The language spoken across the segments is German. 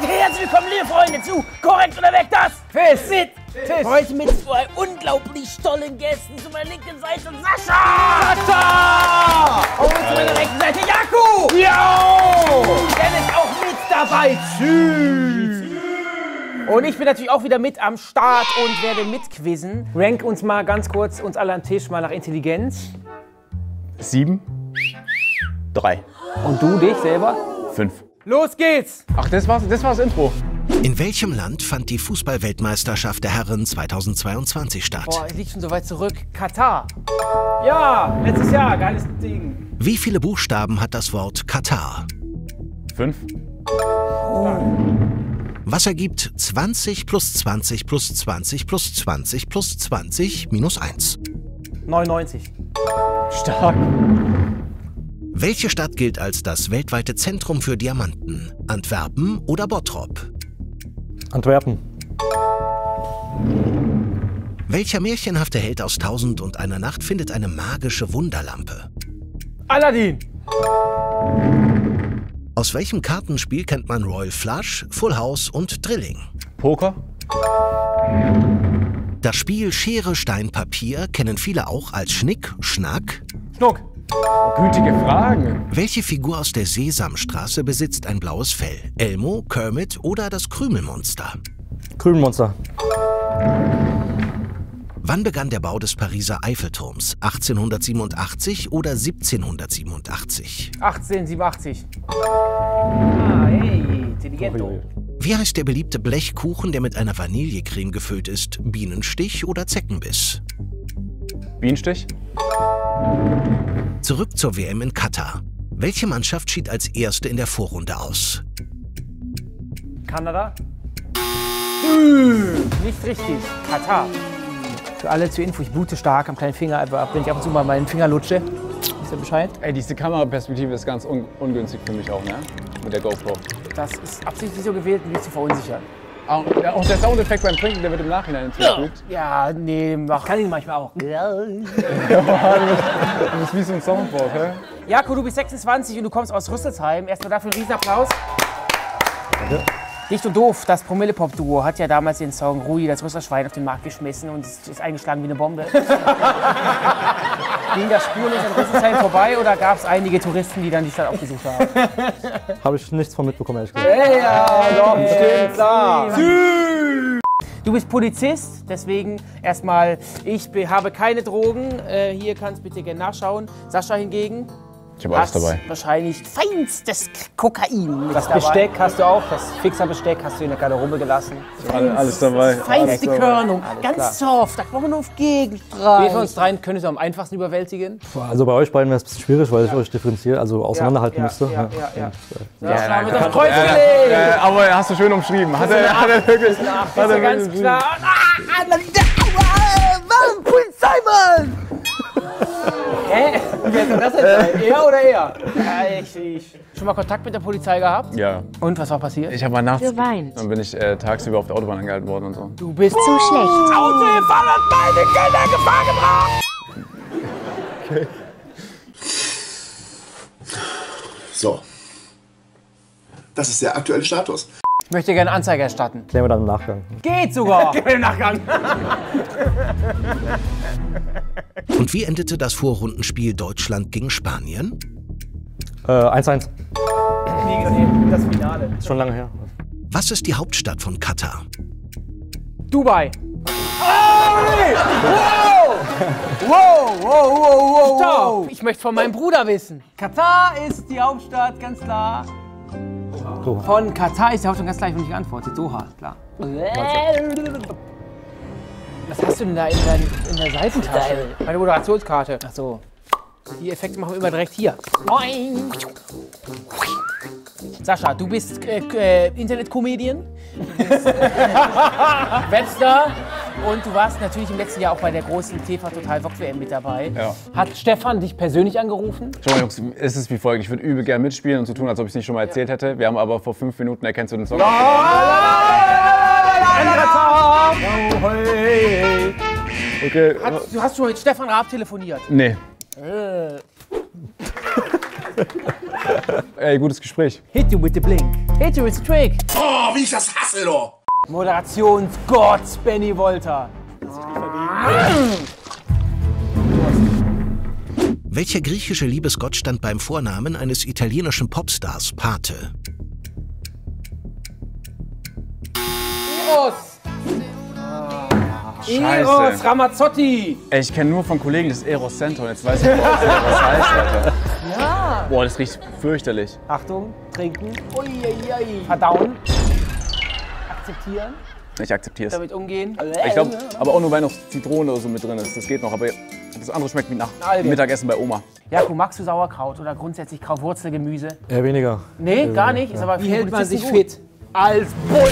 damit herzlich willkommen, liebe Freunde, zu Korrekt oder Weg das Fest mit Fest. Heute mit zwei unglaublich tollen Gästen. Zu meiner linken Seite Sascha! Sascha! Und zu meiner rechten Seite Jaku! Jo! Der ist auch mit dabei. Tschüss! Und ich bin natürlich auch wieder mit am Start und werde mitquizzen. Rank uns mal ganz kurz, uns alle am Tisch, mal nach Intelligenz. Sieben. Drei. Und du dich selber? Fünf. Los geht's! Ach, das war's, das war's Intro. In welchem Land fand die Fußballweltmeisterschaft der Herren 2022 statt? Boah, liegt schon so weit zurück. Katar. Ja, letztes Jahr, geiles Ding. Wie viele Buchstaben hat das Wort Katar? Fünf. Was ergibt 20 plus 20 plus 20 plus 20 plus 20 minus 1? 99. Stark. Welche Stadt gilt als das weltweite Zentrum für Diamanten? Antwerpen oder Bottrop? Antwerpen. Welcher märchenhafte Held aus Tausend und einer Nacht findet eine magische Wunderlampe? Aladdin. Aus welchem Kartenspiel kennt man Royal Flush, Full House und Drilling? Poker. Das Spiel Schere, Stein, Papier kennen viele auch als Schnick, Schnack. Schnuck. Gütige Fragen. Welche Figur aus der Sesamstraße besitzt ein blaues Fell? Elmo, Kermit oder das Krümelmonster? Krümelmonster. Wann begann der Bau des Pariser Eiffelturms? 1887 oder 1787? 1887. Ah, hey, intelligento. Wie heißt der beliebte Blechkuchen, der mit einer Vanillecreme gefüllt ist? Bienenstich oder Zeckenbiss? Bienenstich. Zurück zur WM in Katar. Welche Mannschaft schied als erste in der Vorrunde aus? Kanada. Nicht richtig. Katar. Für alle zur Info, ich blute stark am kleinen Finger, aber wenn ich ab und zu mal meinen Finger lutsche, wisst ihr Bescheid? Ey, diese Kameraperspektive ist ganz un ungünstig für mich auch, ne? Mit der GoPro. Das ist absichtlich so gewählt, um mich zu verunsichern. Auch, ja, auch der Soundeffekt beim Trinken, der wird im Nachhinein hinzugefügt. Ja, nee, mach. Kann ich manchmal auch. Du bist wie so ein Soundboard, hä? Jako, du bist 26 und du kommst aus Rüsselsheim. Erstmal dafür einen Riesenapplaus. Dicht und doof, das Promillepop-Duo hat ja damals den Song Rui, das Rüsserschwein, auf den Markt geschmissen und ist eingeschlagen wie eine Bombe. Ging das spurlos an Rüsselsheim vorbei oder gab es einige Touristen, die dann die Stadt aufgesucht haben? Habe ich nichts von mitbekommen, ehrlich gesagt. Ja, doch, stimmt, klar. Du bist Polizist, deswegen erstmal, ich be- habe keine Drogen. Äh, hier kannst bitte gerne nachschauen. Sascha hingegen Ich habe alles dabei. wahrscheinlich feinstes Kokain mit Das dabei. Besteck hast du auch, das Fixerbesteck hast du in der Garderobe gelassen. Alle, alles dabei. Feinste Alles. Körnung, Alles ganz klar. soft, da brauchen wir nur auf Gegend Wer von uns dreien könnte es am einfachsten überwältigen? Also bei euch beiden wäre es ein bisschen schwierig, weil ich euch differenziert, also auseinanderhalten ja, müsste. ja, ja, ja. Und, äh, Sascha nein, wird nein. auf Kreuz Ja, gelegt. Äh, aber hast du schön umschrieben. Hat er, hat er wirklich. Hat er ja ganz klar. Ah, Mann, Polizeimann! Wer soll das denn sein? Er oder er? Ja, ich, ich. Schon mal Kontakt mit der Polizei gehabt? Ja, Und was war passiert? ich habe mal nachts. Geweint. Dann bin ich äh, tagsüber auf der Autobahn angehalten worden und so. Du bist Zu schlecht. Autogefahren hat meine Kinder Gefahr gebracht! So. Das ist der aktuelle Status. Ich möchte gerne Anzeige erstatten. klären wir dann im Nachgang. Geht sogar! im Nachgang. Und wie endete das Vorrundenspiel Deutschland gegen Spanien? Äh, 1-1. Nie gesehen. Das Finale. Ist schon lange her. Was ist die Hauptstadt von Katar? Dubai. Wow, wow, wow, wow, Stopp! Ich möchte von meinem Bruder wissen. Katar ist die Hauptstadt, ganz klar. Doha. Von Katar ist die Hauptstadt ganz klar, ich habe nicht geantwortet. Doha, klar. Was hast du denn da in, dein, in der Seitentasche? Meine Moderationskarte. Ach so. Die Effekte machen wir immer direkt hier. Moin. Sascha, du bist äh, äh, Internet-Comedian. Webstar. Und du warst natürlich im letzten Jahr auch bei der großen TV Total Vox WM mit dabei. Ja. Hat Stefan dich persönlich angerufen? Schau mal, Jungs, es ist wie folgt. Ich würde übel gerne mitspielen und so tun, als ob ich es nicht schon mal erzählt hätte. Wir haben aber vor fünf Minuten erkennst du den Song. Okay. Hast, du hast schon mit Stefan Raab telefoniert. Nee. Ey, gutes Gespräch. Hit you with the blink. Hit you with the trick. Oh, wie ich das hasse, doch! Moderationsgott Benny Wolter. Welcher griechische Liebesgott stand beim Vornamen eines italienischen Popstars Pate? Eros. Eros Ramazzotti. Ey, ich kenne nur von Kollegen das Eros Center und jetzt weiß ich, was das heißt, Alter. Ja. Boah, das riecht fürchterlich. Achtung, trinken. Uiuiui. Verdauen. Akzeptieren. Ich akzeptiere es. Damit umgehen. Ich glaube, aber auch nur, weil noch Zitrone oder so mit drin ist. Das geht noch, aber das andere schmeckt wie nach Alge. Mittagessen bei Oma. Jakob, magst du Sauerkraut oder grundsätzlich Krautwurzelgemüse? Eher weniger. Nee, gar nicht. Ist aber Wie hält man sich gut. fit? Als Bulle.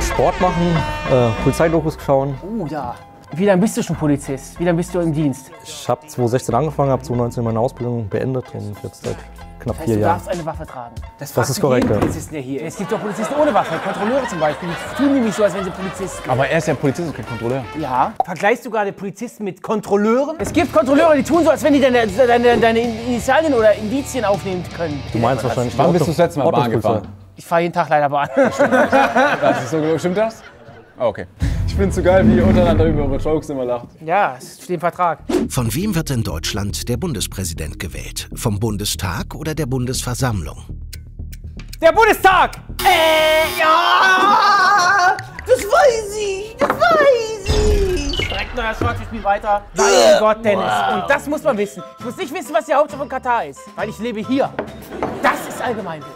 Sport machen, äh, Polizeidokus schauen. Oh ja. Wie lange bist du schon Polizist? Wie lange bist du im Dienst? Ich habe 2016 angefangen, habe 2019 meine Ausbildung beendet und jetzt seit knapp Das heißt, vier du Jahren. darfst eine Waffe tragen. Das, Das ist du korrekt, ja. Polizisten, der hier ist. Es gibt doch Polizisten ohne Waffe, Kontrolleure zum Beispiel. Die tun nämlich so, als wenn sie Polizisten sind. Aber er ist ja Polizist und kein Kontrolleur. Ja. Vergleichst du gerade Polizisten mit Kontrolleuren? Es gibt Kontrolleure, die tun so, als wenn die deine, deine, deine Initialien oder Indizien aufnehmen können. Du meinst wahrscheinlich Wann bist du das letzte Mal Bahn gefahren? Ich fahre jeden Tag leider Bahn. Das ist so, stimmt das? Ah, okay. Ich find's so geil, wie ihr untereinander über eure Jokes immer lacht. ja, es steht im Vertrag. Von wem wird in Deutschland der Bundespräsident gewählt? Vom Bundestag oder der Bundesversammlung? Der Bundestag! Äh, ja! Das weiß ich! Das weiß ich! Direkt neuer spielen weiter. Mein Gott, Dennis. Und das muss man wissen. Ich muss nicht wissen, was die Hauptstadt von Katar ist, weil ich lebe hier. Das ist Allgemeinwissen.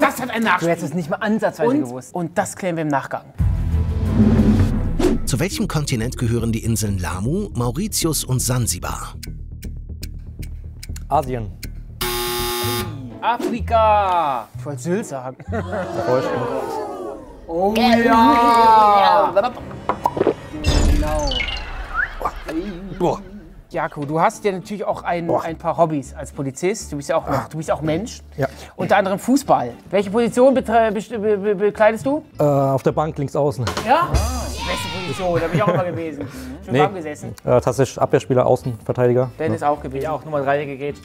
Das hat einen Du Nachspiel. hättest es nicht mal ansatzweise Und, gewusst. und das klären wir im Nachgang. Zu welchem Kontinent gehören die Inseln Lamu, Mauritius und Sansibar? Asien. Afrika. Ich wollte Sylt sagen. Oh ja. Genau. Boah. Jako, du hast ja natürlich auch ein, ein paar Hobbys als Polizist. Du bist ja auch, ach, du bist auch Mensch. Ja. Unter anderem Fußball. Welche Position bekleidest du? Äh, auf der Bank links außen. Ja? Die beste Position, da bin ich auch immer gewesen. Schön Nee. warm gesessen. Äh, tatsächlich Abwehrspieler, Außenverteidiger. Dennis auch gewesen. auch Nummer 3 gegrätscht.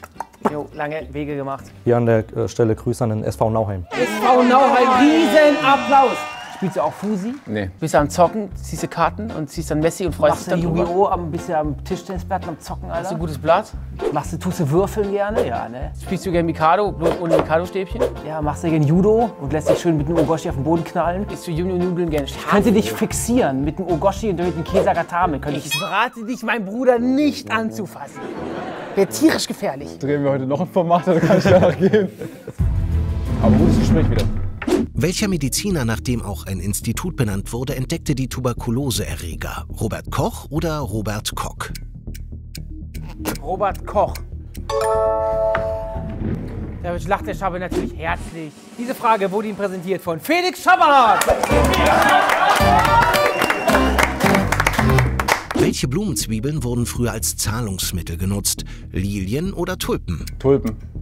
Jo, lange Wege gemacht. Hier an der äh, Stelle Grüße an den SV Nauheim. SV Nauheim, Riesenapplaus. Spielst du auch Fusi? Nee. Bist du am Zocken, ziehst du Karten und ziehst dann Messi und freust Machst dich du dann drüber? Yu-Gi-Oh! am bisschen am Tischtennisplatten am Zocken, Hast du Alter? ein gutes Blatt? Machst du, tust du würfeln gerne? Ja, ne? Spielst du gerne Mikado, bloß ohne Mikado-Stäbchen? Ja, machst du gerne Judo und lässt dich schön mit dem Ogoshi auf den Boden knallen? Isst du Junior-Nudeln gerne? Könnte dich fixieren mit dem Ogoshi und mit dem. Könnte Ich ich rate dich, meinen Bruder nicht anzufassen. Wäre tierisch gefährlich. Drehen wir heute noch ein Format, dann kann ich danach gehen. Aber gutes Gespräch wieder. Welcher Mediziner, nach dem auch ein Institut benannt wurde, entdeckte die Tuberkuloseerreger? Robert Koch oder Robert Koch? Robert Koch. Damit lacht der Schabe natürlich herzlich. Diese Frage wurde Ihnen präsentiert von Felix Schabbert. Welche Blumenzwiebeln wurden früher als Zahlungsmittel genutzt? Lilien oder Tulpen? Tulpen.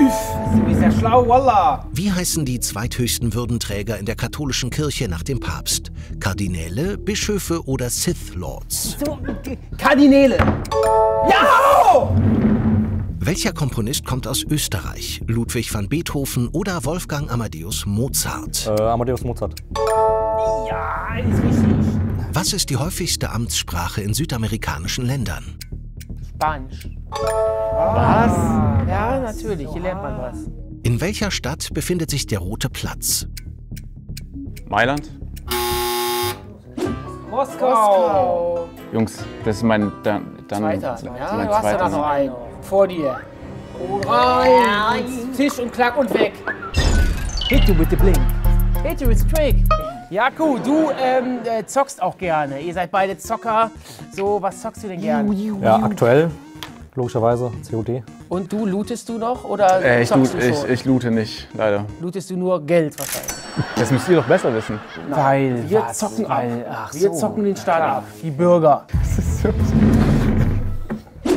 Du bist ja schlau, Wallah. Wie heißen die zweithöchsten Würdenträger in der katholischen Kirche nach dem Papst? Kardinäle, Bischöfe oder Sith Lords? Kardinäle. Welcher Komponist kommt aus Österreich? Ludwig van Beethoven oder Wolfgang Amadeus Mozart? Äh, Amadeus Mozart. Ja, ist richtig. Was ist die häufigste Amtssprache in südamerikanischen Ländern? Spanisch. Was? Natürlich. Hier lernt man was. In welcher Stadt befindet sich der Rote Platz? Mailand. Moskau. Jungs, das ist mein. Dann, dann Zweiter. mein Ja, du hast ja zweiter. noch einen. Vor dir. Rein. Tisch und Klack und weg. Hit you with the blink. Hit you with Trick. Jaku, du ähm, äh, zockst auch gerne. Ihr seid beide Zocker. So, was zockst du denn gerne? Ja, aktuell, logischerweise, COD. Und du, lootest du noch oder Äh, ich, zockst loot, du ich, ich loote nicht, leider. Lootest du nur Geld wahrscheinlich? Das müsst ihr doch besser wissen. Weil Wir was? zocken ab. Weil, ach Wir so. zocken den Staat ab. Die Bürger.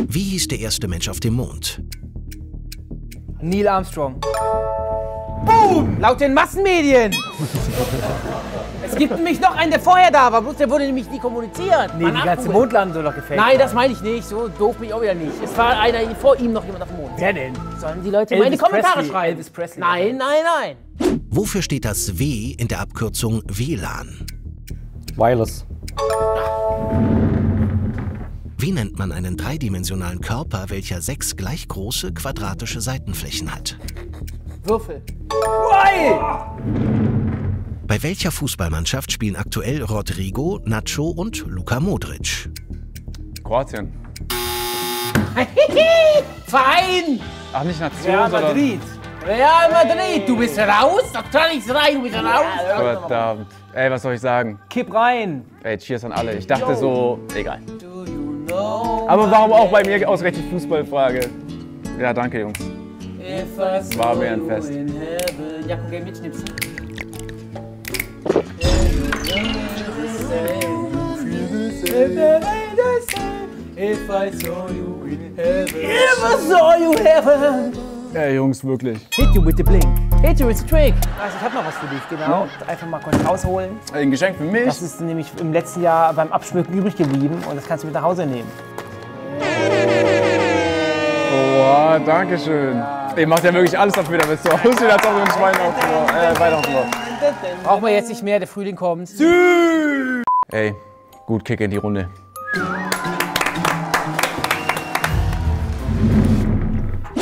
Wie hieß der erste Mensch auf dem Mond? Neil Armstrong. Laut den Massenmedien. es gibt nämlich noch einen, der vorher da war, bloß der wurde nämlich nie kommuniziert. Nee, die ganze Mondlandung soll doch gefällt Nein, das meine ich nicht. So doof bin ich auch wieder nicht. Es war einer vor ihm noch jemand auf dem Mond. Wer denn? Sollen die Leute mal in die Kommentare Presley. schreiben? Elvis Presley. Nein, nein, nein. Wofür steht das W in der Abkürzung WLAN? Wireless. Wie nennt man einen dreidimensionalen Körper, welcher sechs gleich große quadratische Seitenflächen hat? Würfel. Bei welcher Fußballmannschaft spielen aktuell Rodrigo, Nacho und Luka Modric? Kroatien. Verein! Ach, nicht Nation, Ja, sondern... Madrid. Real Madrid, du bist raus. Das kann nicht sein, du bist raus. Verdammt. Ey, was soll ich sagen? Kipp rein. Ey, cheers an alle. Ich dachte so, egal. Aber warum auch bei mir ausgerechnet Fußballfrage? Ja, danke, Jungs. War mir ein Fest. Ja, guck, geh mitschnipsen. If I saw you in heaven. If I saw you in heaven. Ey, Jungs, wirklich. Hit you with the blink. Hit you with a trick. Also ich habe noch was für dich, genau. Einfach mal kurz rausholen. Ein Geschenk für mich. Das ist nämlich im letzten Jahr beim Abschmücken übrig geblieben und das kannst du mit nach Hause nehmen. Boah, danke schön. Ihr macht ja wirklich alles dafür, damit es so aussieht, als ob wir uns Weihnachten äh, Weihnachten. Brauchen wir jetzt nicht mehr, der Frühling kommt. Ey, gut Kick in die Runde.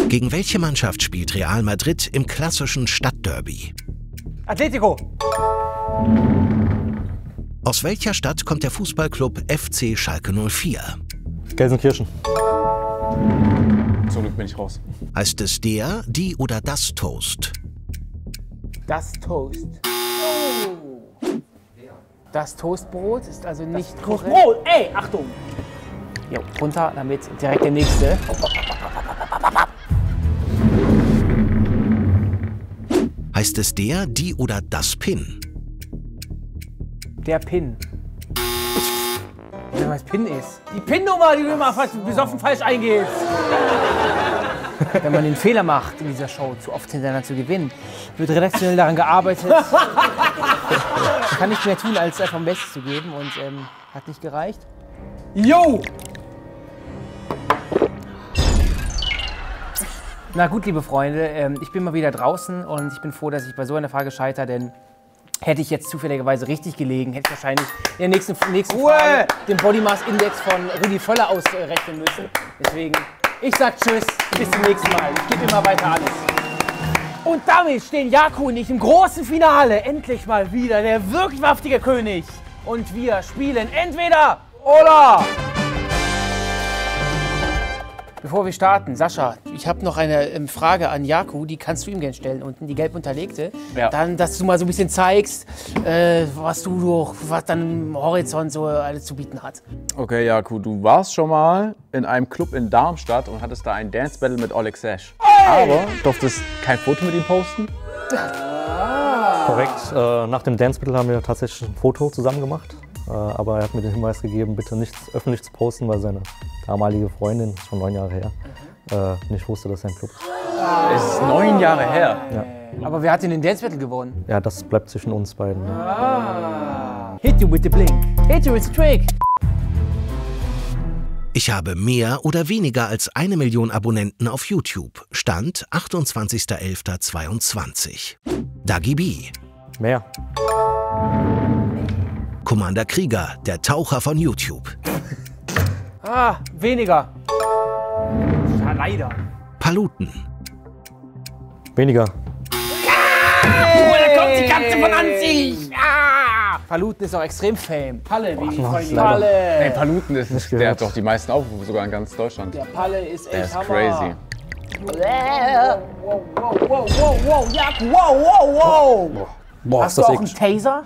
Gegen welche Mannschaft spielt Real Madrid im klassischen Stadtderby? Atletico. Aus welcher Stadt kommt der Fußballclub FC Schalke 04? Gelsenkirchen. Zum Glück bin ich raus. Heißt es der, die oder das Toast? Das Toast. Das Toastbrot ist also nicht korrekt. Oh, ey, Achtung. Jo, runter, damit direkt der nächste. Heißt es der, die oder das Pin? Der Pin. Weiß, was Pin ist. Die PIN-Nummer, die du immer fast besoffen falsch eingibst. Wenn man den Fehler macht, in dieser Show zu oft hintereinander zu gewinnen, wird redaktionell daran gearbeitet. Kann nicht mehr tun, als einfach am Bestes zu geben und ähm, hat nicht gereicht. Yo! Na gut, liebe Freunde, ähm, ich bin mal wieder draußen und ich bin froh, dass ich bei so einer Frage scheitere, denn hätte ich jetzt zufälligerweise richtig gelegen, hätte ich wahrscheinlich in der nächsten, nächsten Frage den Body Mass Index von Rudi Völler ausrechnen müssen. Deswegen, ich sag Tschüss, bis zum nächsten Mal. Ich gebe immer weiter alles. Und damit stehen Jaku und ich im großen Finale. Endlich mal wieder der wirklich wahrhaftige König. Und wir spielen entweder oder. Bevor wir starten, Sascha, ich habe noch eine ähm, Frage an Jaku, die kannst du ihm gerne stellen, unten die gelb unterlegte. Ja. Dann, dass du mal so ein bisschen zeigst, äh, was du durch, was dann Horizont so alles zu bieten hat. Okay, Jaku, du warst schon mal in einem Club in Darmstadt und hattest da ein Dance Battle mit Oleg Sash. Aber durftest kein Foto mit ihm posten? Korrekt. Äh, nach dem Dance Battle haben wir tatsächlich ein Foto zusammen gemacht. Äh, aber er hat mir den Hinweis gegeben, bitte nichts öffentlich zu posten, weil seine damalige Freundin, das ist schon neun Jahre her, äh, nicht wusste, dass er ein Club ist. Es ist neun Jahre her. Aber wer hat denn den Dance Battle gewonnen? Ja, das bleibt zwischen uns beiden. Ne? Hit you with the blink. Hit you with a trick. Ich habe mehr oder weniger als eine Million Abonnenten auf YouTube. Stand 28.11.22. Dagi B. Mehr. Commander Krieger, der Taucher von YouTube. Ah, weniger. Ja, leider. Paluten. Weniger. Da kommt die Katze von Anzig. Ah! Paluten ist auch extrem fame. Palle, wie Freundin. leider. Palle. Ey, Paluten ist, Nicht der hat doch die meisten Aufrufe sogar in ganz Deutschland. Der Palle ist echt Der ist Hammer. crazy. Wow, wow, wow, wow, wow, ja, wow, wow, wow. Boah, Hast ist du das auch einen. Taser?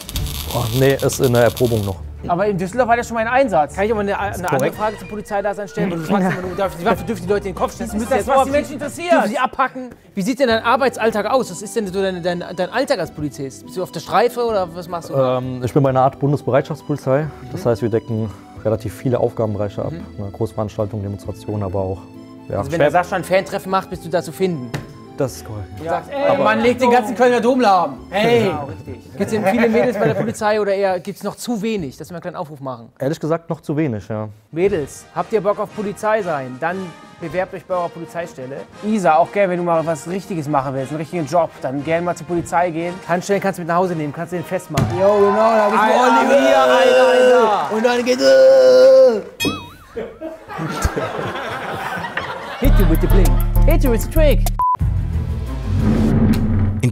Oh, nee, ist in der Erprobung noch. Aber in Düsseldorf war der schon mal ein Einsatz. Kann ich aber eine, eine andere. Frage zum Polizeidasein stellen? Weil du fragst immer, du darfst, die Waffe dürfen die Leute in den Kopf schießen. Das ist müssen das, was die Menschen interessiert. Dürfen sie abpacken? Wie sieht denn dein Arbeitsalltag aus? Was ist denn so dein, dein, dein Alltag als Polizist? Bist du auf der Streife oder was machst du? Ähm, ich bin bei einer Art Bundesbereitschaftspolizei. Das heißt, wir decken relativ viele Aufgabenbereiche ab. Eine Großveranstaltung, Demonstrationen, aber auch ja, also wenn der Sascha ein Fantreffen macht, bist du da zu finden. Das ist korrekt. Sagst, ey, man legt den ganzen Kölner Dom lahm. Hey! Genau, richtig. Gibt es denn viele Mädels bei der Polizei oder eher gibt es noch zu wenig, dass wir einen kleinen Aufruf machen? Ehrlich gesagt noch zu wenig, ja. Mädels, habt ihr Bock auf Polizei sein? Dann bewerbt euch bei eurer Polizeistelle. Isa, auch gerne, wenn du mal was Richtiges machen willst, einen richtigen Job, dann gerne mal zur Polizei gehen. Handstellen kannst du mit nach Hause nehmen, kannst du den festmachen. Jo, genau, da hab ich Alter, hier, Alter, Alter. Und dann geht Hit you with the bling. Hit you with the trick.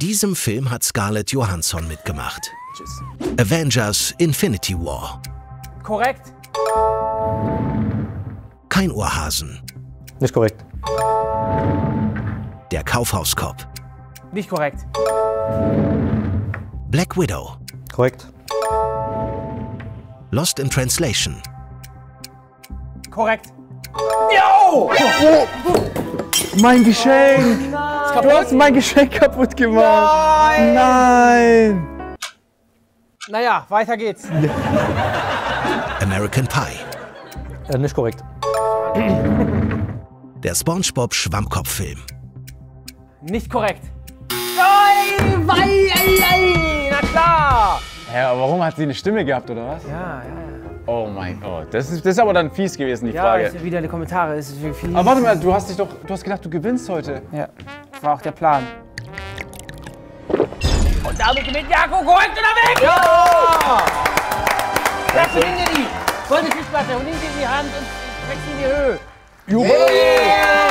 In diesem Film hat Scarlett Johansson mitgemacht. Avengers Infinity War. Korrekt. Kein Ohrhasen. Nicht korrekt. Der Kaufhauskopf. Nicht korrekt. Black Widow. Korrekt. Lost in Translation. Korrekt. Mein Geschenk! Du hast mein Geschenk kaputt gemacht! Nein! Naja, weiter geht's. American Pie. Äh, nicht korrekt. Der SpongeBob Schwammkopf-Film. Nicht korrekt. Nein! Wei, ei, ei. Na klar! Hä, aber warum hat sie eine Stimme gehabt, oder was? Ja, ja, ja. Oh mein Gott, das ist, das ist aber dann fies gewesen, die Ja, Frage. ist wieder die Kommentare. Ist viel. Aber warte mal, du hast dich doch, du hast gedacht, du gewinnst heute. Ja, war auch der Plan. Und damit gewinnt Jakob korrekt oder weg? Ja! Lass ihn in die! Goldene Fischplatte und nimm sie in die Hand und wächst in die Höhe. Ja!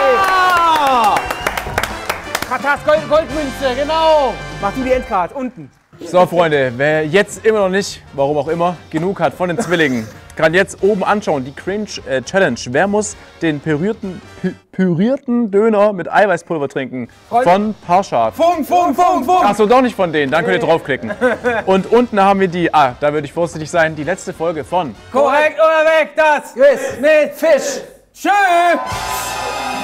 Katars Gold, Goldmünze, genau! Mach du die Endcard, unten. So, Freunde, wer jetzt immer noch nicht, warum auch immer, genug hat von den Zwillingen, kann jetzt oben anschauen, die Cringe äh, Challenge. Wer muss den pürierten, pü pürierten Döner mit Eiweißpulver trinken? Von Parshad. Funk, Funk, Funk, Funk. Achso, doch nicht von denen, dann könnt ihr draufklicken. Und unten haben wir die, ah, da würde ich vorsichtig sein, die letzte Folge von Korrekt oder weg, das Quiz mit Fisch. Tschüss.